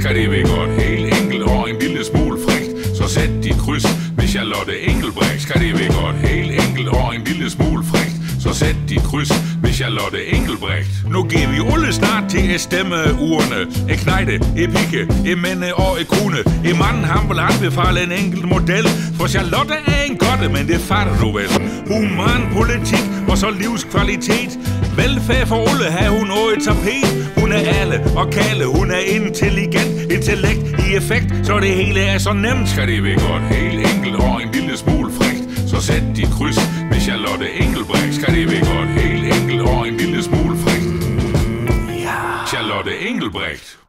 skal det være godt. Helt enkelt og en lille smule frækt. Så sæt dit kryds med Charlotte Engelbrecht. Skal det være godt. Helt enkelt og en lille smule frækt. Så sæt dit kryds med Charlotte Engelbrecht. Nu giver vi alle snart til at stemme urene. Et knejde, et pikke, et mænde og et kone. En mand han vil anbefale en enkelt model. For Charlotte er en godte, men det fatter du vel. Human politik og så livskvalitet. Velfærd for alle har hun noget tapet. Hun er alle og kalde, hun er intelligent. I effekt, så det hele er så nemt. Skal det være godt, helt enkelt og en lille smule frægt. Så sæt dit kryds med Charlotte Engelbrecht. Skal det være godt, helt enkelt og en lille smule frægt. Ja. Charlotte Engelbrecht.